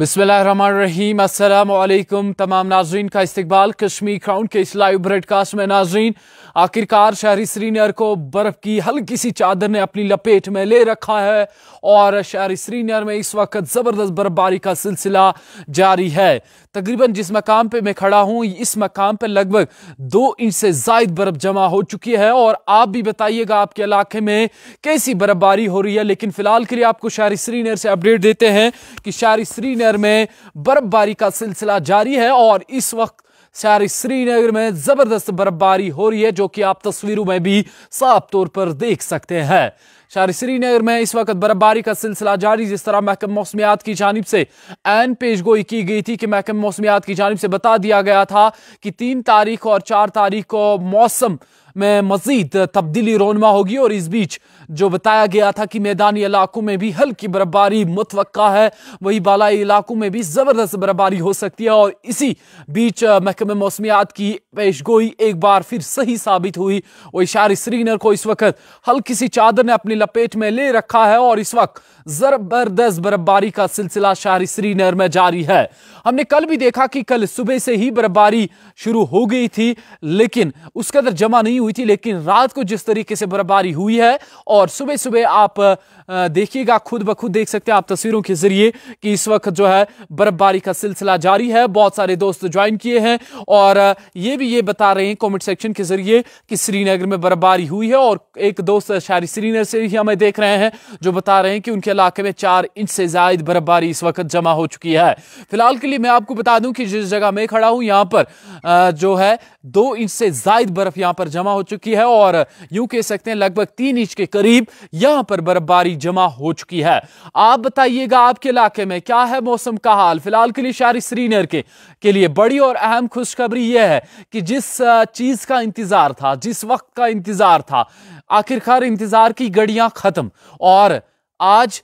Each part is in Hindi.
अस्सलाम तमाम नाजरीन का इस्तकबाल। कश्मीर क्राउन के इस लाइव ब्रॉडकास्ट में नाजरीन, आखिरकार शहरी श्रीनगर को बर्फ़ की हल्की सी चादर ने अपनी लपेट में ले रखा है और शहरी श्रीनगर में इस वक्त ज़बरदस्त बर्फबारी का सिलसिला जारी है। तकरीबन जिस मकाम पे मैं खड़ा हूँ, इस मकाम पे लगभग दो इंच से जायद बर्फ़ जमा हो चुकी है और आप भी बताइएगा आपके इलाके में कैसी बर्फबारी हो रही है। लेकिन फ़िलहाल के लिए आपको शहरी श्रीनगर से अपडेट देते हैं कि शहरी श्रीनगर में बर्फबारी का सिलसिला जारी है और इस वक्त शहरी श्रीनगर में ज़बरदस्त बर्फबारी हो रही है, जो कि आप तस्वीरों में भी साफ़ तौर पर देख सकते हैं। शहरी श्रीनगर में इस वक्त बर्फबारी का सिलसिला जारी, जिस तरह महकम मौसमियात की जानब से एन पेश गोई की गई थी कि महकम मौसमियात की जानब से बता दिया गया था कि तीन तारीख और चार तारीख को मौसम में मजीद तब्दीली रोनमा होगी और इस बीच जो बताया गया था कि मैदानी इलाकों में भी हल्की बर्फबारी मुतव है, वही बालाई इलाकों में भी ज़बरदस्त बर्फबारी हो सकती है और इसी बीच महकमे मौसमियात की पेश गोई एक बार फिर सही साबित हुई। वही शारी श्रीनगर को इस वक्त हल्की सी चादर ने अपनी लपेट में ले रखा है और इस वक्त ज़बरदस्त बर्फबारी का सिलसिला शहरी श्रीनगर में जारी है। हमने कल भी देखा कि कल सुबह से ही बर्फबारी शुरू हो गई थी, लेकिन उसके अंदर जमा नहीं हुई थी, लेकिन रात को जिस तरीके से बर्फबारी हुई है, और सुबह सुबह आप देखिएगा, खुद ब खुद देख सकते हैं आप तस्वीरों के ज़रिए कि इस वक्त जो है बर्फबारी का सिलसिला जारी है। बहुत सारे दोस्त ज्वाइन किए हैं और ये भी ये बता रहे हैं कमेंट सेक्शन के ज़रिए कि श्रीनगर में बर्फबारी हुई है और एक दोस्त शायरी श्रीनगर से ही हमें देख रहे हैं जो बता रहे हैं कि उनके इलाके में चार इंच से ज़्यादा बर्फबारी इस वक्त जमा हो चुकी है। फ़िलहाल के लिए मैं आपको बता दूँ कि जिस जगह मैं खड़ा हूँ, यहाँ पर जो है दो इंच से जायद बर्फ़ यहाँ पर जमा हो चुकी है और यूँ कह सकते हैं लगभग तीन इंच के करीब यहाँ पर बर्फबारी जमा हो चुकी है। आप बताइएगा, आपके इलाके में क्या है मौसम का हाल? फ़िलहाल के लिए शहरी श्रीनगर के के लिए बड़ी और अहम खुशखबरी यह है कि जिस चीज़ का इंतज़ार था, जिस वक्त का इंतज़ार था, आखिरकार इंतज़ार की घड़ियाँ खत्म और आज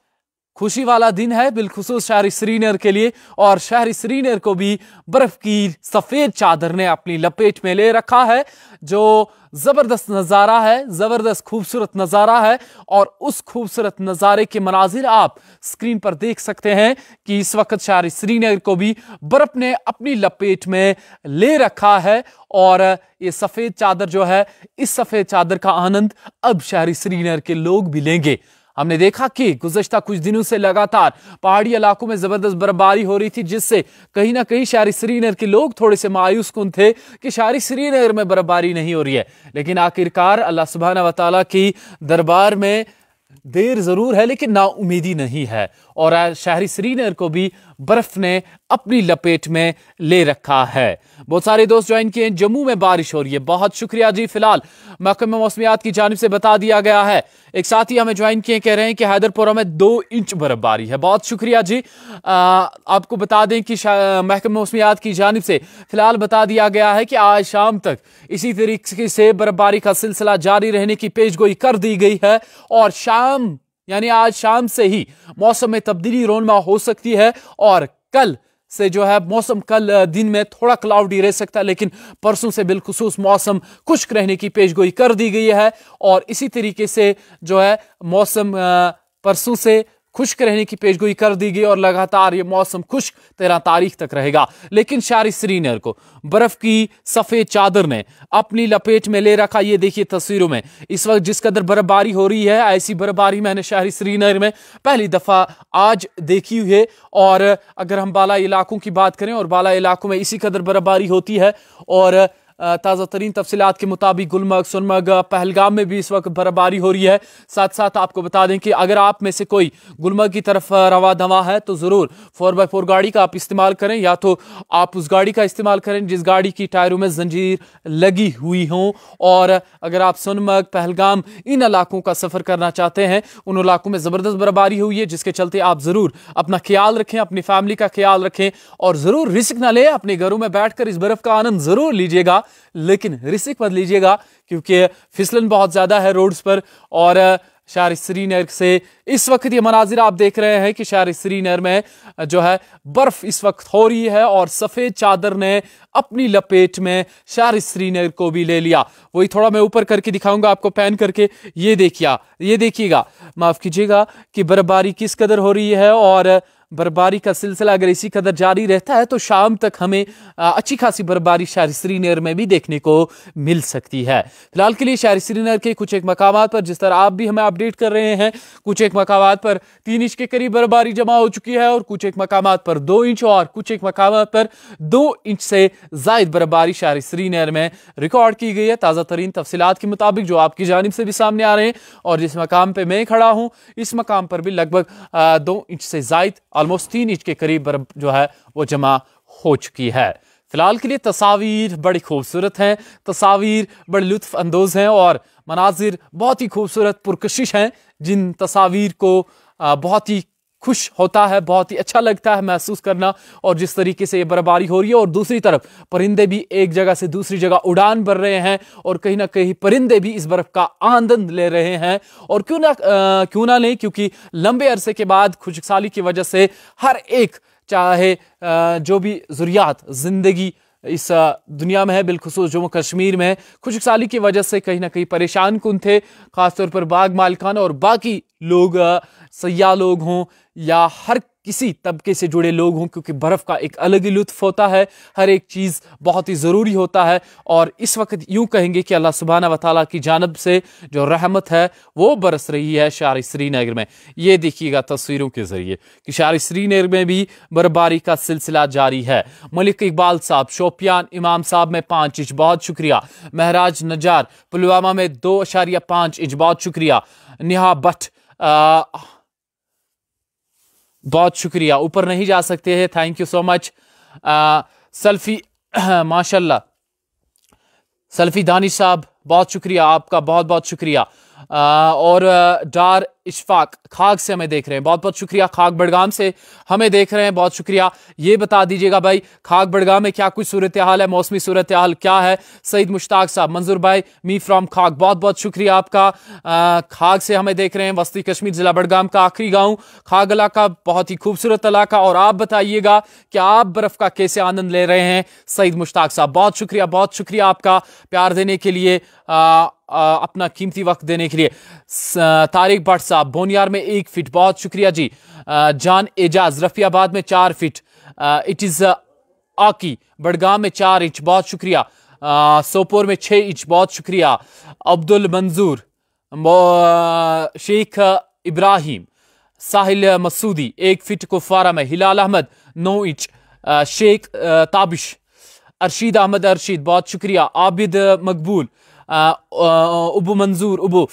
खुशी वाला दिन है, बिलखसूस शहरी श्रीनगर के लिए। और शहरी श्रीनगर को भी बर्फ़ की सफ़ेद चादर ने अपनी लपेट में ले रखा है, जो ज़बरदस्त नज़ारा है, ज़बरदस्त खूबसूरत नज़ारा है। और उस खूबसूरत नज़ारे के मनाजिर आप स्क्रीन पर देख सकते हैं कि इस वक्त शहरी श्रीनगर को भी बर्फ़ ने अपनी लपेट में ले रखा है। और ये सफ़ेद चादर जो है, इस सफ़ेद चादर का आनंद अब शहरी श्रीनगर के लोग भी लेंगे। हमने देखा कि गुजशत कुछ दिनों से लगातार पहाड़ी इलाकों में ज़बरदस्त बर्फबारी हो रही थी, जिससे कहीं ना कहीं शहरी श्रीनगर के लोग थोड़े से मायूस कन थे कि शहरी श्रीनगर में बर्फबारी नहीं हो रही है। लेकिन आखिरकार अल्लाह सुबहाना वाली की दरबार में देर ज़रूर है, लेकिन नाउमीदी नहीं है। और शहरी श्रीनगर को भी बर्फ़ ने अपनी लपेट में ले रखा है। बहुत सारे दोस्त ज्वाइन किए जम्मू में बारिश हो रही है। बहुत शुक्रिया जी फ़िलहाल। महकमे मौसमियात की जानब से बता दिया गया है। एक साथी हमें ज्वाइन किए कह रहे हैं कि हैदरपुरा में दो इंच बर्फबारी है। बहुत शुक्रिया जी। आ, आपको बता दें कि महकमे मौसमियात की जानब से फ़िलहाल बता दिया गया है कि आज शाम तक इसी तरीके से बर्फबारी का सिलसिला जारी रहने की पेशगोई कर दी गई है और शाम यानी आज शाम से ही मौसम में तब्दीली रोनमा हो सकती है और कल से जो है मौसम कल दिन में थोड़ा क्लाउडी रह सकता है, लेकिन परसों से बिलखसूस मौसम खुश्क रहने की पेशगोई कर दी गई है और इसी तरीके से जो है मौसम परसों से खुश्क रहने की पेशगोई कर दी गई और लगातार ये मौसम खुश्क तेरह तारीख तक रहेगा। लेकिन शारी श्रीनगर को, बर्फ़ की सफ़ेद चादर ने अपनी लपेट में ले रखा, ये देखिए तस्वीरों में। इस वक्त जिस कदर बर्फबारी हो रही है, ऐसी बर्फबारी मैंने शहरी श्रीनगर में पहली दफ़ा आज देखी हुई है। और अगर हम बाला इलाकों की बात करें, और बाला इलाकों में इसी कदर बर्फबारी होती है, और ताज़ा तरीन तफसीत के मुताबिक गुलमर्ग, सुनमर्ग, पहलगाम में भी इस वक्त बर्फबारी हो रही है। साथ साथ आपको बता दें कि अगर आप में से कोई गुलमर्ग की तरफ़ रवा दवा है तो ज़रूर फोर बाई फोर गाड़ी का आप इस्तेमाल करें, या तो आप उस गाड़ी का इस्तेमाल करें, जिस गाड़ी की टायरों में जंजीर लगी हुई हों। और अगर आप सोनमर्ग, पहलगाम इन इलाकों का सफ़र करना चाहते हैं, उन इलाकों में ज़बरदस्त बर्फबारी हुई है, जिसके चलते आप ज़रूर अपना ख्याल रखें, अपनी फैमिली का ख्याल रखें, और ज़रूर रिस्क ना लें, अपने घरों में बैठ इस बर्फ़ का आनंद ज़रूर लीजिएगा। लेकिन रिस्क मत लीजिएगा, क्योंकि फिसलन बहुत ज़्यादा है रोड्स पर और शार श्रीनगर से इस वक्त ये मनाजिर आप देख रहे हैं कि शहर श्रीनगर में जो है बर्फ़ इस वक्त हो रही है और सफ़ेद चादर ने अपनी लपेट में शहर श्रीनगर को भी ले लिया। वही थोड़ा मैं ऊपर करके दिखाऊँगा आपको पहन करके। ये देखिए ये देखिएगा, माफ़ कीजिएगा कि बर्फबारी किस कदर हो रही है और बर्फबारी का सिलसिला अगर इसी कदर जारी रहता है तो शाम तक हमें अच्छी खासी बर्फबारी शहर श्रीनगर में भी देखने को मिल सकती है। फ़िलहाल के लिए शहर श्रीनगर के कुछ एक मकाम पर, जिस तरह आप भी हमें अपडेट कर रहे हैं, कुछ एक मकाम पर तीन इंच के करीब बर्फबारी जमा हो चुकी है, और कुछ एक मकाम पर दो इंच, और कुछ एक मकाम पर दो इंच से जायद बर्फबारी शहर श्रीनगर में रिकॉर्ड की गई है। ताज़ा तरीन तफसीत के मुताबिक जो आपकी जानब से भी सामने आ रहे हैं, और जिस मकाम पर मैं खड़ा हूँ, इस मकाम पर भी लगभग दो इंच से जायद ऑलमोस्ट तीन इंच के करीब जो है, वो जमा हो चुकी है। फ़िलहाल के लिए तस्वीर बड़ी खूबसूरत हैं, तस्वीर बड़े लुत्फ अंदोज हैं और मनाजिर बहुत ही खूबसूरत पुरकशिश हैं, जिन तस्वीर को बहुत ही खुश होता है, बहुत ही अच्छा लगता है महसूस करना और जिस तरीके से ये बर्फबारी हो रही है और दूसरी तरफ़ परिंदे भी एक जगह से दूसरी जगह उड़ान भर रहे हैं और कहीं ना कहीं परिंदे भी इस बर्फ़ का आनंद ले रहे हैं और क्यों ना क्यों ना लें क्योंकि लंबे अरसे के बाद खुशसाली की वजह से हर एक, चाहे जो भी ज़रूरियात ज़िंदगी इस दुनिया में है, बिलखसूस जम्मू कश्मीर में खुशसाली की वजह से कहीं ना कहीं परेशान कन थे, ख़ासतौर पर बाग मालिकान और बाकी लोग सयाह लोग हों या हर किसी तबके से जुड़े लोग हों, क्योंकि बर्फ़ का एक अलग ही लुत्फ होता है, हर एक चीज़ बहुत ही ज़रूरी होता है। और इस वक्त यूँ कहेंगे कि अल्लाह सुबहाना वाली की जानब से जो रहमत है, वो बरस रही है शार श्रीनगर में। ये देखिएगा तस्वीरों के ज़रिए कि शार श्रीनगर में भी बर्फबारी का सिलसिला जारी है। मलिक इकबाल साहब, शोपियान इमाम साहब में पाँच इंच बहुत शुक्रिया। महराज नजार, पुलवामा में दो पाँच इंच बहुत शुक्रिया। नेहा भट्ट बहुत शुक्रिया। ऊपर नहीं जा सकते हैं। Thank you so much Salfi माशाल्लाह। सल्फी दानिश साहब बहुत शुक्रिया। आपका बहुत बहुत शुक्रिया। आ, और डार इशफाक खाग से हमें देख रहे हैं। बहुत बहुत शुक्रिया खाक बड़गाम से हमें देख रहे हैं। बहुत शुक्रिया। ये बता दीजिएगा भाई, खाक बड़गाम में क्या कुछ सूरत हाल है? मौसमी सूरत हाल क्या है? सईद मुश्ताक साहब, मंजूर भाई, मी फ्राम खाक। बहुत बहुत शुक्रिया आपका। खाक से हमें देख रहे हैं वस्ती कश्मीर जिला बड़गाम का आखिरी गाँव। खाग इलाका बहुत ही खूबसूरत इलाका और आप बताइएगा कि आप बर्फ़ का कैसे आनंद ले रहे हैं सईद मुश्ताक साहब। बहुत शुक्रिया बहुत शुक्रिया आपका प्यार देने के लिए अपना कीमती वक्त देने के लिए। तारिक भट्ट साहब बोनियार में एक फिट। बहुत शुक्रिया जी। जान एजाज, रफियाबाद में चार फिट। इट इज़ आकी बड़गाम में चार इंच। बहुत शुक्रिया। सोपोर में छः इंच। बहुत शुक्रिया। अब्दुल मंजूर शेख इब्राहिम, साहिल मसूदी, एक फिट कुफारा में। हिलाल अहमद, नौ इंच। शेख ताबिश, अरशीद अहमद, अरशीद। बहुत शुक्रिया। आबिद मकबूल उबू मंजूर उबू।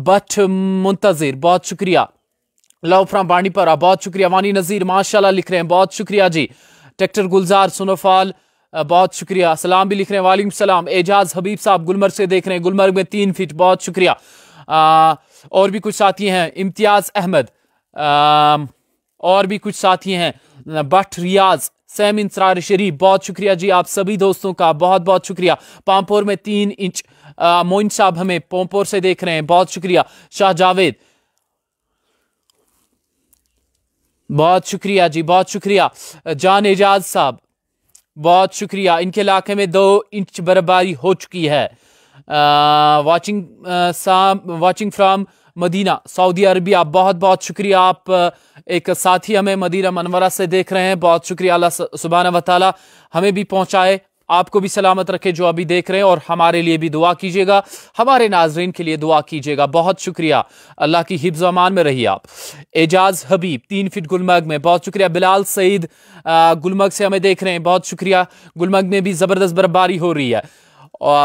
बट मुंतजिर बहुत शुक्रिया। लव फ्राम बाणीपरा बहुत शुक्रिया। वानी नज़ीर माशाल्लाह लिख रहे हैं बहुत शुक्रिया जी। ट्रैक्टर गुलजार सुनोफाल बहुत शुक्रिया। सलाम भी लिख रहे हैं वालेकुम सलाम। एजाज हबीब साहब गुलमर्ग से देख रहे हैं गुलमर्ग में तीन फीट बहुत शुक्रिया। आ, और भी कुछ साथी हैं इम्तियाज़ अहमद। और भी कुछ साथी हैं बट रियाज सैम इंसरार शरीफ, बहुत शुक्रिया जी आप सभी दोस्तों का, बहुत बहुत शुक्रिया। पामपुर में तीन इंच मोइन साहब हमें पोमपोर से देख रहे हैं, बहुत शुक्रिया। शाह जावेद। बहुत शुक्रिया जी, बहुत शुक्रिया। जान एजाज साहब, बहुत शुक्रिया। इनके इलाके में दो इंच बर्फबारी हो चुकी है। Watching watching from Medina, Saudi Arabia, बहुत बहुत शुक्रिया आप एक साथी हमें मदीना मनवरा से देख रहे हैं। बहुत शुक्रिया अल्लाह सुबहाना वाली हमें भी पहुँचाए। आपको भी सलामत रखे जो अभी देख रहे हैं और हमारे लिए भी दुआ कीजिएगा। हमारे नाजरीन के लिए दुआ कीजिएगा। बहुत शुक्रिया। अल्लाह की हिफ्ज अमान में रहिए आप। एजाज हबीब, तीन फिट गुलमर्ग में। बहुत शुक्रिया। बिलाल सईद गुलमर्ग से हमें देख रहे हैं। बहुत शुक्रिया। गुलमर्ग में भी ज़बरदस्त बर्फबारी हो रही है।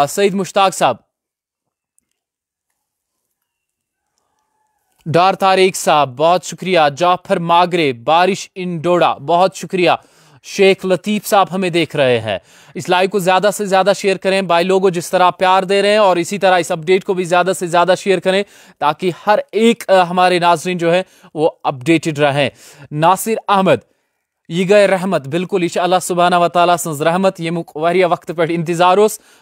सईद मुश्ताक साहब डार तारिक साहब, बहुत शुक्रिया। जाफ़र मागरे, बारिश इन डोडा, बहुत शुक्रिया। शेख लतीफ़ साहब हमें देख रहे हैं। इस लाइव को ज़्यादा से ज़्यादा शेयर करें, भाई लोगों, जिस तरह प्यार दे रहे हैं और इसी तरह इस अपडेट को भी ज़्यादा से ज़्यादा शेयर करें, ताकि हर एक हमारे नाजरीन जो है, वो अपडेटेड रहें। नासिर अहमद यह गए रहमत बिल्कुल यह अल्लाह सुबहाना व ताला सज रहमत यमुक वक्त पे इंतज़ार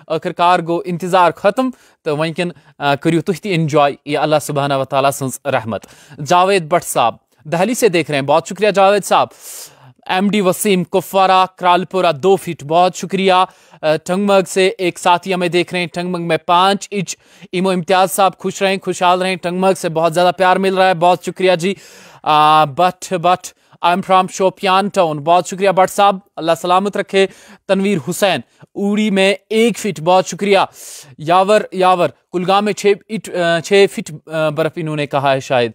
आखिरकार गो इंतज़ार खत्म तो वनकन करू तुह इन्जॉय यह अल्लाह सुबहाना व ताला सज रहमत जावेद भट्ट साहब दहली से देख रहे हैं बहुत शुक्रिया जावेद साहब एम डी वसीम कुफवारा क्रालपुरा दो फीट बहुत शुक्रिया टंगमग से एक साथी हमें देख रहे हैं टंगमग में पाँच इंच इमो इम्तियाज़ साहब खुश रहें खुशहाल रहें टंगमग से बहुत ज़्यादा प्यार मिल रहा है बहुत शुक्रिया जी but but I am from Shopian town बहुत शुक्रिया, भट्ट साहब। अल्लाह सलामत रखे। तनवीर हुसैन, उड़ी में एक फिट। बहुत शुक्रिया। यावर यावर, कुलगाम में छः छः फिट बर्फ़ इन्होंने कहा है शायद।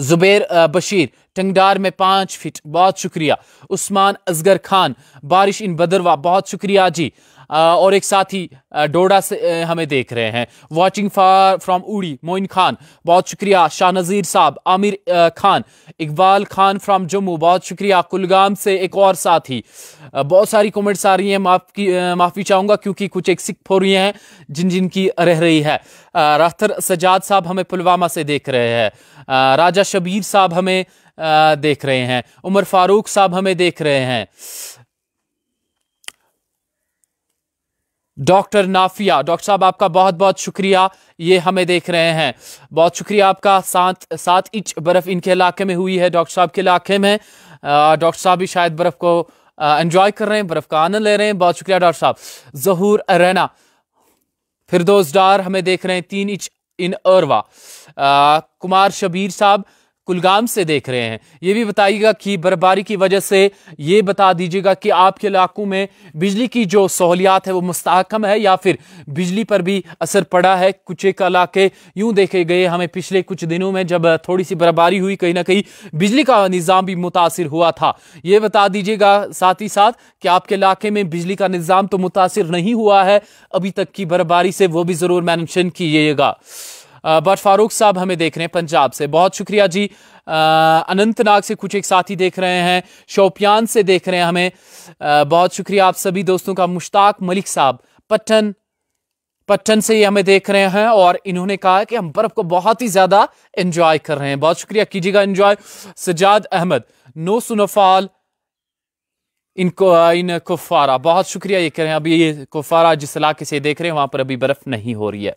जुबैर बशीर टंगडार में पाँच फिट। बहुत शुक्रिया। उस्मान असगर खान, बारिश इन बदरवा, बहुत शुक्रिया जी। और एक साथी डोडा से हमें देख रहे हैं। वाचिंग फार फ्रॉम उड़ी मोइन खान बहुत शुक्रिया। शाह नज़ीर साहब, आमिर खान, इकबाल खान फ्रॉम जम्मू, बहुत शुक्रिया। कुलगाम से एक और साथी। बहुत सारी कमेंट्स आ रही हैं, माफ़ की माफ़ी चाहूँगा क्योंकि कुछ एक सिख हो रही हैं, जिन जिन की रह रही है। राहतर सजाद साहब हमें पुलवामा से देख रहे हैं। राजा शबीर साहब हमें देख रहे हैं। उमर फारूक साहब हमें देख रहे हैं। डॉक्टर नाफिया, डॉक्टर साहब आपका बहुत बहुत शुक्रिया। ये हमें देख रहे हैं। बहुत शुक्रिया आपका। सात सात इंच बर्फ़ इनके इलाके में हुई है, डॉक्टर साहब के इलाके में। डॉक्टर साहब भी शायद बर्फ़ को एंजॉय कर रहे हैं, बर्फ़ का आनंद ले रहे हैं। बहुत शुक्रिया डॉक्टर साहब। जहूर अरैना फिरदोस डार हमें देख रहे हैं, तीन इंच इन अरवा। कुमार शबीर साहब कुलगाम से देख रहे हैं। ये भी बताइएगा कि बर्फबारी की वजह से ये बता दीजिएगा कि आपके इलाकों में बिजली की जो सहूलियात है वो मुस्तकम है या फिर बिजली पर भी असर पड़ा है। कुछ एक इलाके यूँ देखे गए हमें पिछले कुछ दिनों में जब थोड़ी सी बर्फबारी हुई, कहीं ना कहीं बिजली का निज़ाम भी मुतासर हुआ था। ये बता दीजिएगा साथ ही साथ कि आपके इलाके में बिजली का निज़ाम तो मुतासर नहीं हुआ है। अभी तक की बर्फबारी से वो भी ज़रूर मैंशन कीजिएगा। बट फारूक साहब हमें देख रहे हैं पंजाब से। बहुत शुक्रिया जी। अनंतनाग से कुछ एक साथी देख रहे हैं शोपियान से देख रहे हैं हमें। आ, बहुत शुक्रिया आप सभी दोस्तों का। मुश्ताक मलिक साहब पट्टन पट्टन से ये हमें देख रहे हैं और इन्होंने कहा कि हम बर्फ़ को बहुत ही ज़्यादा एंजॉय कर रहे हैं। बहुत शुक्रिया कीजिएगा एंजॉय सजाद अहमद नो सुनफाल इनको इन कुफारा। बहुत शुक्रिया ये कह रहे हैं। अभी ये कुफारा जिस इलाके से देख रहे हैं वहाँ पर अभी बर्फ़ नहीं हो रही है।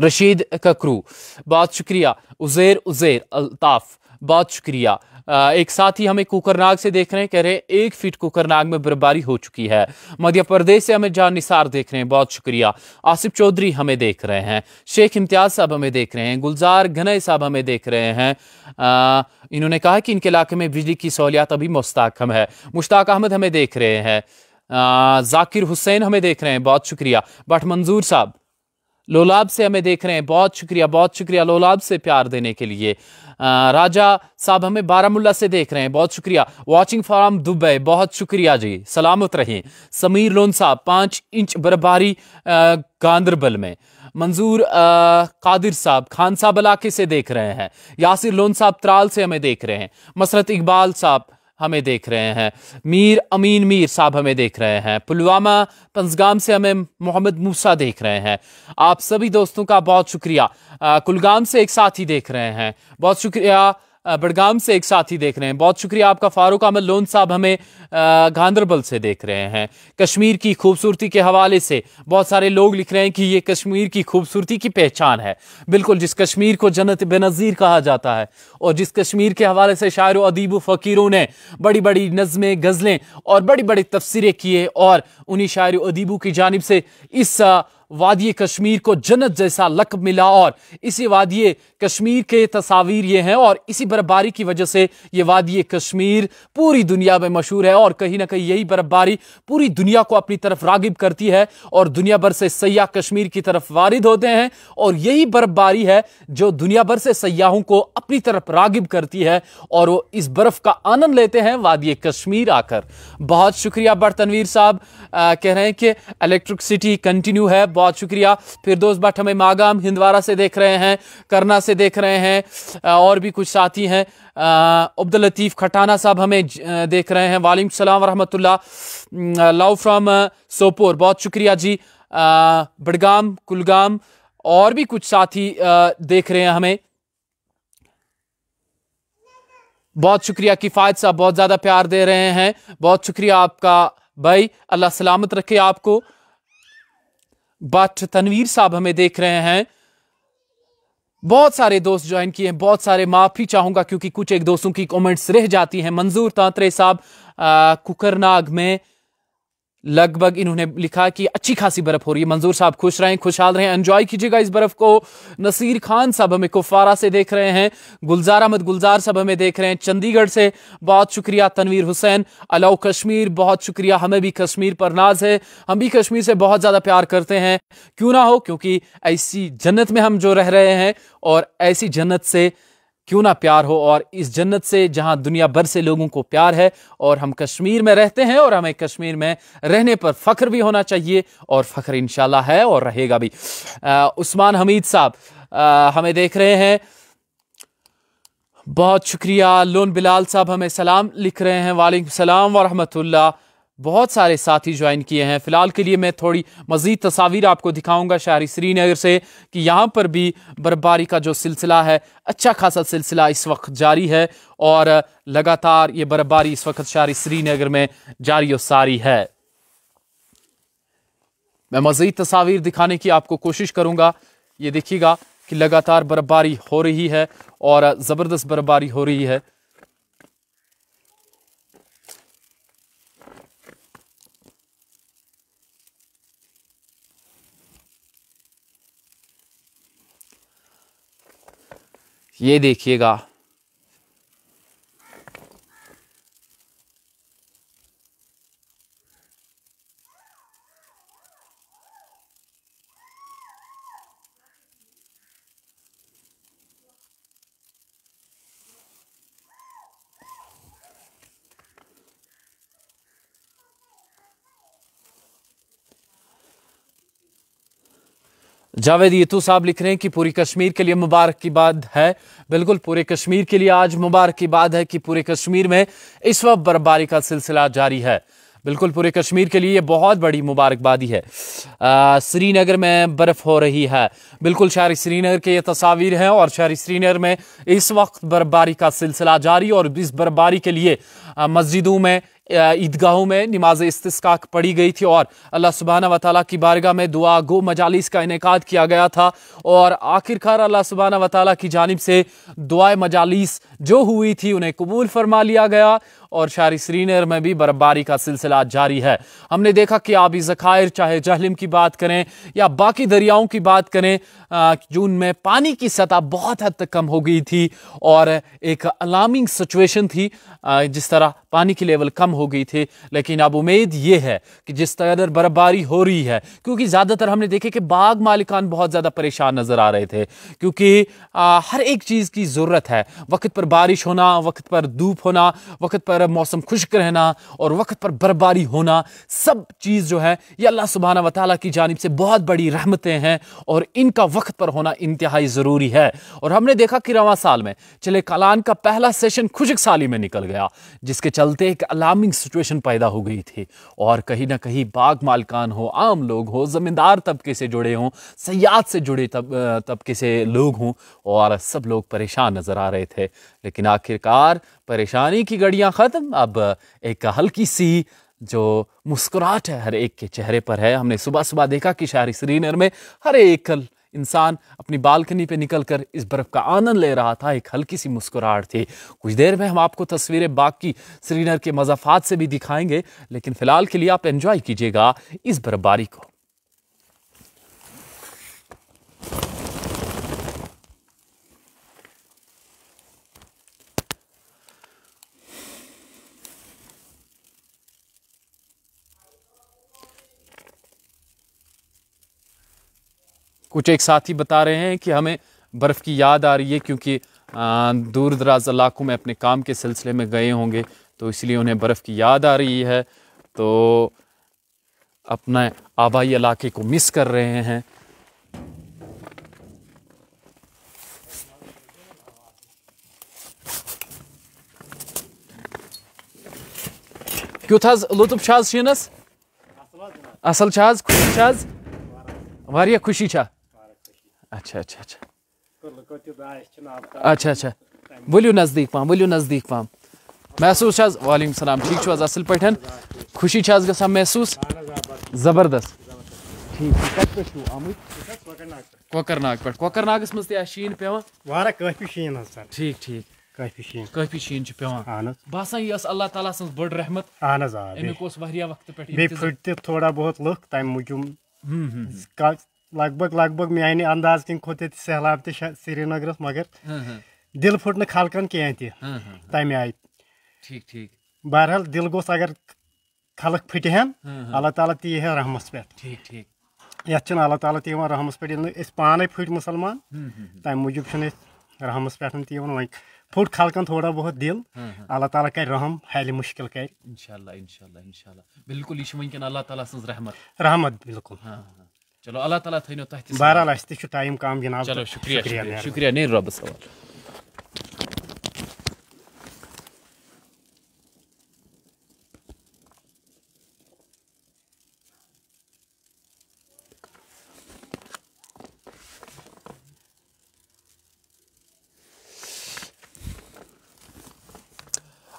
रशीद ककरू। बहुत शुक्रिया। उज़ैर उज़ैर अल्ताफ़ बहुत शुक्रिया। एक साथ ही हमें कुकरनाग से देख रहे हैं कह रहे हैं एक फीट कुकरनाग में बर्फबारी हो चुकी है। मध्य प्रदेश से हमें जान निसार देख रहे हैं बहुत शुक्रिया। आसिफ चौधरी हमें देख रहे हैं। शेख इम्तियाज़ साहब हमें देख रहे हैं। गुलजार घनई साहब हमें देख रहे हैं। आ, इन्होंने कहा कि इनके इलाके में बिजली की सहूलियात अभी मुस्ताकम है। मुश्ताक अहमद हमें देख रहे हैं। जाकिर हुसैन हमें देख रहे हैं बहुत शुक्रिया। बट मंजूर साहब लोलाब से हमें देख रहे हैं। बहुत शुक्रिया बहुत शुक्रिया लोलाब से प्यार देने के लिए। आ, राजा साहब हमें बारामुल्ला से देख रहे हैं। बहुत शुक्रिया। वाचिंग फ्रॉम दुबई बहुत शुक्रिया जी। सलामत रहें। समीर लोन साहब पाँच इंच बर्फबारी गांधरबल में। मंजूर कादिर साहब खान साहब इलाके से देख रहे हैं। यासिर लोन साहब त्राल से हमें देख रहे हैं। मसरत इकबाल साहब हमें देख रहे हैं। मीर अमीन मीर साहब हमें देख रहे हैं। पुलवामा पंजगाम से हमें मोहम्मद मूसा देख रहे हैं। आप सभी दोस्तों का बहुत शुक्रिया। कुलगाम से एक साथ ही देख रहे हैं। बहुत शुक्रिया बड़गाम से एक साथी देख रहे हैं। बहुत शुक्रिया आपका। फारूक अहमद लोन साहब हमें गांधरबल से देख रहे हैं। कश्मीर की खूबसूरती के हवाले से बहुत सारे लोग लिख रहे हैं कि ये कश्मीर की खूबसूरती की पहचान है। बिल्कुल, जिस कश्मीर को जन्नत बेनज़ीर कहा जाता है और जिस कश्मीर के हवाले से शायर अदीब फ़कीरों ने बड़ी बड़ी नज़में, गज़लें और बड़ी बड़ी तफसरें किए और उन्हीं शायर अदीबों की जानब से इस वादी कश्मीर को जन्नत जैसा लकब मिला और इसी वादी कश्मीर के तस्वीर ये हैं और इसी बर्फबारी की वजह से ये वादी कश्मीर पूरी दुनिया में मशहूर है और कहीं ना कहीं यही बर्फबारी पूरी दुनिया को अपनी तरफ़ रागिब करती है और दुनिया भर से सयाह कश्मीर की तरफ़ वारिद होते हैं और यही बर्फबारी है जो दुनिया भर से सयाहों को अपनी तरफ़ रागिब करती है और वो इस बर्फ़ का आनंद लेते हैं वादी कश्मीर आकर। बहुत शुक्रिया बरतनवीर साहब। कह रहे हैं कि इलेक्ट्रिसिटी कंटिन्यू है बहुत शुक्रिया। फिर दोस्त भट्ट हमें मागाम हिंदवारा से देख रहे हैं, करना से देख रहे हैं और भी कुछ साथी हैं। अब्दुल लतीफ़ खटाना साहब हमें देख रहे हैं। वालेकुम सलाम वरहमतुल्लाह। Love from Sopore. बहुत शुक्रिया जी। बडगाम, कुलगाम, और भी कुछ साथी देख रहे हैं हमें। बहुत शुक्रिया किफ़ायत साहब। बहुत ज़्यादा प्यार दे रहे हैं। बहुत शुक्रिया आपका। भाई, अल्लाह सलामत रखे आपको। बट तनवीर साहब हमें देख रहे हैं। बहुत सारे दोस्त ज्वाइन किए हैं, बहुत सारे माफ़ी चाहूँगा क्योंकि कुछ एक दोस्तों की कमेंट्स रह जाती हैं। मंजूर तांत्रे साहब कुकरनाग में लगभग इन्होंने लिखा कि अच्छी खासी बर्फ़ हो रही है। मंजूर साहब खुश रहें, खुशहाल रहें। एंजॉय कीजिएगा इस बर्फ़ को। नसीर खान साहब हमें कुफारा से देख रहे हैं। गुलजार अहमद गुलजार साहब हमें देख रहे हैं। चंडीगढ़ से बहुत शुक्रिया तनवीर हुसैन। अलाउ कश्मीर, बहुत शुक्रिया। हमें भी कश्मीर पर नाज है। हम भी कश्मीर से बहुत ज़्यादा प्यार करते हैं। क्यों ना हो? क्योंकि ऐसी जन्नत में हम जो रह रहे हैं और ऐसी जन्नत से क्यों ना प्यार हो? और इस जन्नत से, जहाँ दुनिया भर से लोगों को प्यार है, और हम कश्मीर में रहते हैं, और हमें कश्मीर में रहने पर फख्र भी होना चाहिए, और फख्र इंशाल्लाह है और रहेगा भी। उस्मान हमीद साहब हमें देख रहे हैं। बहुत शुक्रिया, लोन बिलाल साहब हमें सलाम लिख रहे हैं। वालेकुम सलाम वरहमतुल्लाह बहुत सारे साथी ज्वाइन किए हैं। फ़िलहाल के लिए मैं थोड़ी मज़ीद तस्वीर आपको दिखाऊँगा शहरी श्रीनगर से कि यहाँ पर भी बर्फबारी का जो सिलसिला है अच्छा खासा सिलसिला इस वक्त जारी है और लगातार ये बर्फबारी इस वक्त शहरी श्रीनगर में जारी और सारी है। मैं मज़ीद तस्वीर दिखाने की आपको कोशिश करूँगा। ये देखिएगा कि लगातार बर्फबारी हो रही है और ज़बरदस्त बर्फबारी हो रही है। ये देखिएगा। जावेद यतू साहब लिख रहे हैं कि पूरी कश्मीर के लिए मुबारक की बात है। बिल्कुल, पूरे कश्मीर के लिए आज मुबारक की बात है कि पूरे कश्मीर में इस वक्त बर्फबारी का सिलसिला जारी है। बिल्कुल, पूरे कश्मीर के लिए बहुत बड़ी मुबारकबादी है। श्रीनगर में बर्फ़ हो रही है। बिल्कुल, शहरी श्रीनगर के ये तस्वीर हैं और शहरी श्रीनगर में इस वक्त बर्फबारी का सिलसिला जारी और इस बर्फबारी के लिए मस्जिदों में ईदगाहों में नमाज़ इस्तिस्का पढ़ी गई थी और अल्लाह सुबहाना वाली की बारगाह में दुआ गो मजालिस का इनका किया गया था और आखिरकार अल्लाह सुबहाना वाली की जानब से दुआ मजालिस जो हुई थी उन्हें कबूल फरमा लिया गया और शहरी श्रीनगर में भी बर्फबारी का सिलसिला जारी है। हमने देखा कि आबी ज़खायर, चाहे जहलिम की बात करें या बाकी दरियाओं की बात करें जून में पानी की सतह बहुत हद तक कम हो गई थी और एक अलार्मिंग सिचुएशन थी जिस तरह पानी की लेवल कम हो गई थी। लेकिन अब उम्मीद ये है कि जिस तरह बर्फबारी हो रही है, क्योंकि ज़्यादातर हमने देखे कि बाग मालिकान बहुत ज़्यादा परेशान नज़र आ रहे थे, क्योंकि हर एक चीज़ की ज़रूरत है। वक्त पर बारिश होना, वक्त पर धूप होना, वक्त पर पर मौसम खुश्क रहना और वक्त पर बर्फबारी होना, सब चीज़ जो है, ये अल्लाह सुबहाना वाली की जानब से बहुत बड़ी रहमतें हैं और इनका वक्त पर होना इंतहाई ज़रूरी है। और हमने देखा कि रवा साल में चले कलान का पहला सेशन खुशक साली में निकल गया, जिसके चलते एक अलार्मिंग सिचुएशन पैदा हो गई थी। और कहीं ना कहीं बाग मालकान हो, आम लोग हो, ज़मींदार तबके से जुड़े हों, सयाद से जुड़े तब तबके से लोग हों, और सब लोग परेशान नज़र आ रहे थे। लेकिन आखिरकार परेशानी की घड़ियाँ ख़त्म। अब एक हल्की सी जो मुस्कुराहट है, हर एक के चेहरे पर है। हमने सुबह सुबह देखा कि शहरी श्रीनगर में हर एक इंसान अपनी बालकनी पे निकलकर इस बर्फ़ का आनंद ले रहा था, एक हल्की सी मुस्कुराहट थी। कुछ देर में हम आपको तस्वीरें बाकी श्रीनगर के मजाफात से भी दिखाएँगे, लेकिन फ़िलहाल के लिए आप एंजॉय कीजिएगा इस बर्फबारी को। कुछ एक साथी बता रहे हैं कि हमें बर्फ़ की याद आ रही है क्योंकि दूर दराज इलाकों में अपने काम के सिलसिले में गए होंगे तो इसलिए उन्हें बर्फ़ की याद आ रही है। तो अपने आबाई इलाके को मिस कर रहे हैं। क्यों लुत्फ शीनस? असल खुशी खुशी अच्छा अच्छा अच्छा। अच्छा अच्छा। अच्छा वलियो नज़दीक पहम वलियो नज़दीक पहम महसूस वालेकुम सलाम। ठीक असल पे खुशी गसा महसूस? ज़बरदस्त। कोकरनाग पे कोकरनागस मज शीन पे शीन यह रहमत फट तम मूजूब लगभग लगभग मान अंदाज किन खोत सैलाब श्रीनगर मगर दिल फुट न खलकन कह तम आय ठीक ठीक बहरहाल दिल गोस अगर खलक फटहन अल्लाह ताला ती है रहमस पे ठीक ठीक ये अल्लाह ताला तवन रहमस पे पाने फट मुसलमान तम मूजूब रहमस पे वन फुट खलकन थोड़ा बहुत दिल अल्लाह ताला कर रहम हाल मुश्किल कर इंशाल्लाह इंशाल्लाह इंशाल्लाह बिल्कुल अल्लाह ताला सज रहमत रहमत बिल्कुल चलो अल्लाह ताला थो तह बहरहाल अस टाइम कम जनाब चलो शुक्रिया शुक्रिया नहीं रब सवाल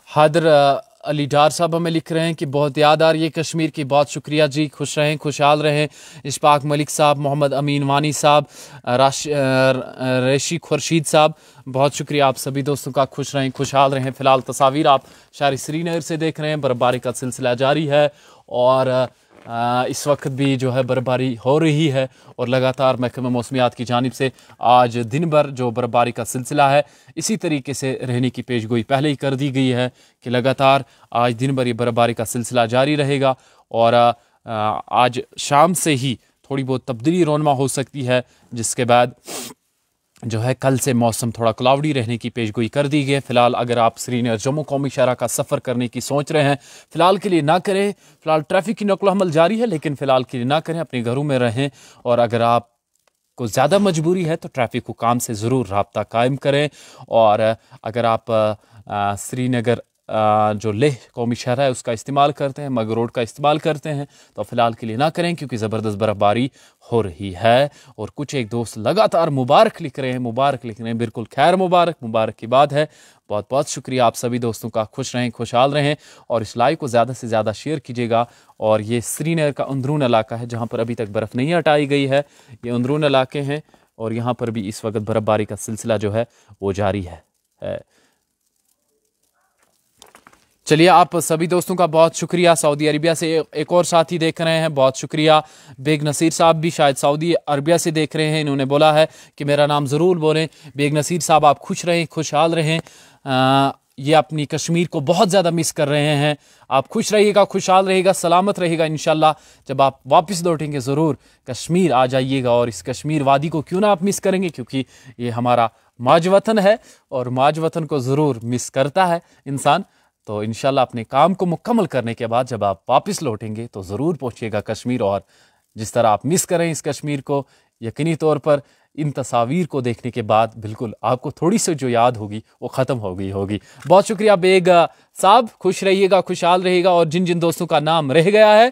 हादर अली डार साहब हमें लिख रहे हैं कि बहुत याद आ रही है कश्मीर की बहुत शुक्रिया जी, खुश रहें, खुशहाल रहें। इशफाक मलिक साहब, मोहम्मद अमीन वानी साहब रेशी खुर्शीद साहब, बहुत शुक्रिया आप सभी दोस्तों का। खुश रहें, खुशहाल रहें। फ़िलहाल तस्वीर आप शारी श्रीनगर से देख रहे हैं। बर्फबारी का सिलसिला जारी है और इस वक्त भी जो है बर्फबारी हो रही है और लगातार महकमा मौसमियात की जानब से आज दिन भर जो बर्फबारी का सिलसिला है, इसी तरीके से रहने की पेश गोई पहले ही कर दी गई है कि लगातार आज दिन भर ये बर्फबारी का सिलसिला जारी रहेगा और आज शाम से ही थोड़ी बहुत तब्दीली रोनमा हो सकती है, जिसके बाद जो है कल से मौसम थोड़ा क्लाउडी रहने की पेशगोई कर दी गई फ़िलहाल अगर आप श्रीनगर जम्मू कौमी शहरा का सफ़र करने की सोच रहे हैं, फ़िलहाल के लिए ना करें। फ़िलहाल ट्रैफ़िक की नकल हमल जारी है, लेकिन फ़िलहाल के लिए ना करें, अपने घरों में रहें। और अगर आप को ज़्यादा मजबूरी है तो ट्रैफ़िक को काम से ज़रूर रबता कायम करें। और अगर आप श्रीनगर जो लेह कौमी शहर है, उसका इस्तेमाल करते हैं, मगर रोड का इस्तेमाल करते हैं तो फ़िलहाल के लिए ना करें, क्योंकि ज़बरदस्त बर्फ़बारी हो रही है। और कुछ एक दोस्त लगातार मुबारक लिख रहे हैं, मुबारक लिख रहे हैं, बिल्कुल खैर मुबारक मुबारक की बात है। बहुत बहुत शुक्रिया, आप सभी दोस्तों का खुश रहें, खुशहाल रहें, और इस लाइव को ज़्यादा से ज़्यादा शेयर कीजिएगा। और ये श्रीनगर का अंदरून इलाका है, जहाँ पर अभी तक बर्फ़ नहीं हटाई गई है। ये अंदरून इलाके हैं, और यहाँ पर भी इस वक्त बर्फ़बारी का सिलसिला जो है, वो जारी है। चलिए, आप सभी दोस्तों का बहुत शुक्रिया। सऊदी अरबिया से एक और साथी देख रहे हैं, बहुत शुक्रिया। बेग नसीर साहब भी शायद सऊदी अरबिया से देख रहे हैं, इन्होंने बोला है कि मेरा नाम ज़रूर बोलें। बेग नसीर साहब, आप खुश रहें, खुशहाल रहें। ये अपनी कश्मीर को बहुत ज़्यादा मिस कर रहे हैं। आप खुश रहिएगा, खुशहाल रहेगा सलामत रहेगा इन जब आप वापस लौटेंगे, ज़रूर कश्मीर आ जाइएगा और इस कश्मीर वादी को क्यों ना आप मिस करेंगे? क्योंकि ये हमारा माज वतन है और माज वतन को ज़रूर मिस करता है इंसान। तो इन अपने काम को मुकम्मल करने के बाद जब आप वापस लौटेंगे तो ज़रूर पहुँचिएगा कश्मीर और जिस तरह आप मिस करें इस कश्मीर को, यकीनी तौर पर इन तस्वीर को देखने के बाद बिल्कुल आपको थोड़ी सी जो याद होगी, वो ख़त्म हो गई होगी। बहुत शुक्रिया बेग साहब, खुश रहिएगा, खुशहाल रहिएगा और जिन जिन दोस्तों का नाम रह गया है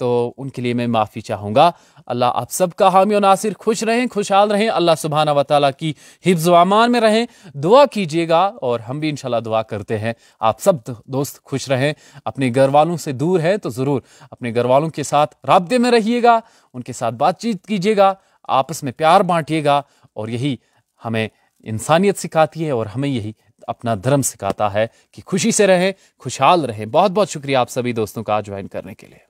तो उनके लिए मैं माफ़ी चाहूँगा। अल्लाह आप सबका हामी नासिर खुश रहें, खुशहाल रहें। अल्लाह सुबहाना वाली की हिफ्ज़ अमान में रहें। दुआ कीजिएगा और हम भी इंशाल्लाह दुआ करते हैं। आप सब दोस्त खुश रहें। अपने घर वालों से दूर हैं तो ज़रूर अपने घर वालों के साथ रबते में रहिएगा। उनके साथ बातचीत कीजिएगा। आपस में प्यार बांटिएगा और यही हमें इंसानियत सिखाती है और हमें यही अपना धर्म सिखाता है कि खुशी से रहें, खुशहाल रहें। बहुत बहुत शुक्रिया आप सभी दोस्तों का ज्वाइन करने के लिए।